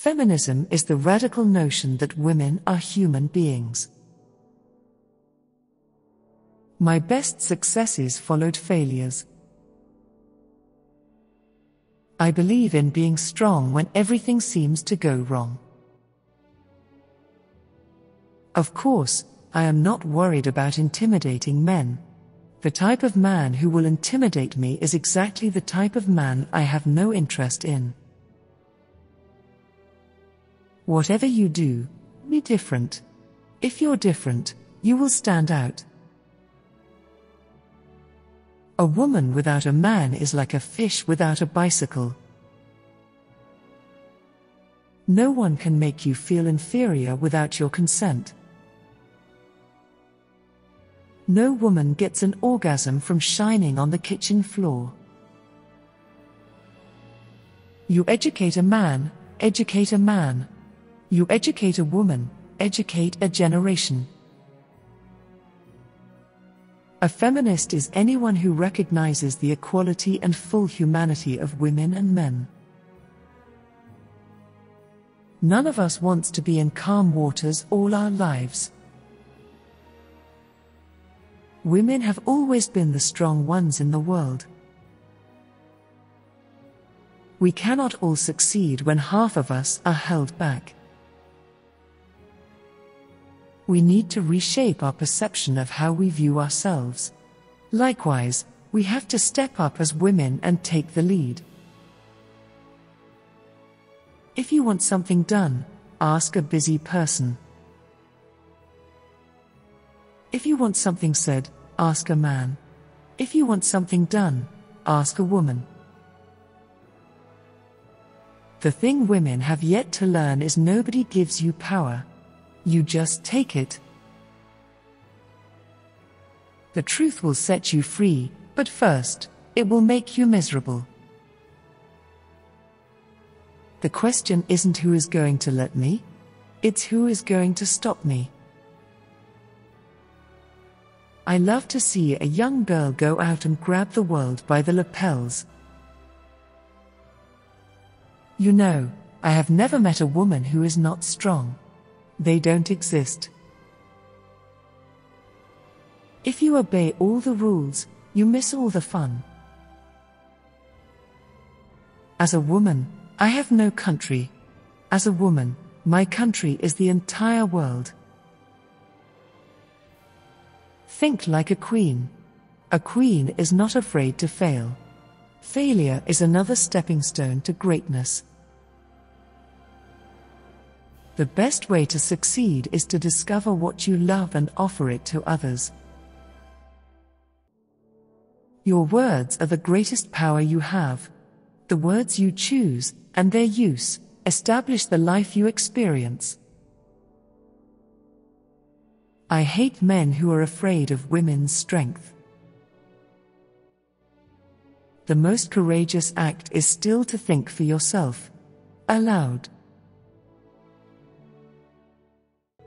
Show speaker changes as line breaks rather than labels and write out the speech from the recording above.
Feminism is the radical notion that women are human beings. My best successes followed failures. I believe in being strong when everything seems to go wrong. Of course, I am not worried about intimidating men. The type of man who will intimidate me is exactly the type of man I have no interest in. Whatever you do, be different. If you're different, you will stand out. A woman without a man is like a fish without a bicycle. No one can make you feel inferior without your consent. No woman gets an orgasm from shining on the kitchen floor. You educate a man, educate a man. You educate a woman, educate a generation. A feminist is anyone who recognizes the equality and full humanity of women and men. None of us wants to be in calm waters all our lives. Women have always been the strong ones in the world. We cannot all succeed when half of us are held back. We need to reshape our perception of how we view ourselves. Likewise, we have to step up as women and take the lead. If you want something done, ask a busy person. If you want something said, ask a man. If you want something done, ask a woman. The thing women have yet to learn is nobody gives you power. You just take it. The truth will set you free, but first, it will make you miserable. The question isn't who is going to let me, it's who is going to stop me. I love to see a young girl go out and grab the world by the lapels. You know, I have never met a woman who is not strong. They don't exist. If you obey all the rules, you miss all the fun. As a woman, I have no country. As a woman, my country is the entire world. Think like a queen. A queen is not afraid to fail. Failure is another stepping stone to greatness. The best way to succeed is to discover what you love and offer it to others. Your words are the greatest power you have. The words you choose, and their use, establish the life you experience. I hate men who are afraid of women's strength. The most courageous act is still to think for yourself. Aloud.